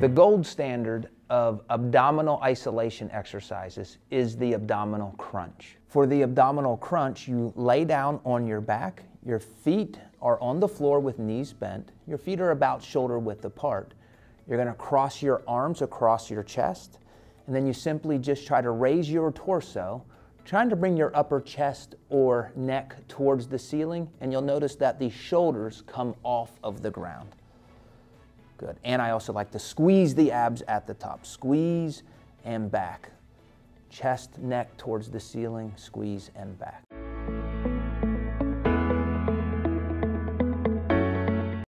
The gold standard of abdominal isolation exercises is the abdominal crunch. For the abdominal crunch, you lay down on your back, your feet are on the floor with knees bent, your feet are about shoulder width apart. You're gonna cross your arms across your chest, and then you simply just try to raise your torso, trying to bring your upper chest or neck towards the ceiling, and you'll notice that the shoulders come off of the ground. Good. And I also like to squeeze the abs at the top. Squeeze and back. Chest, neck towards the ceiling, squeeze and back.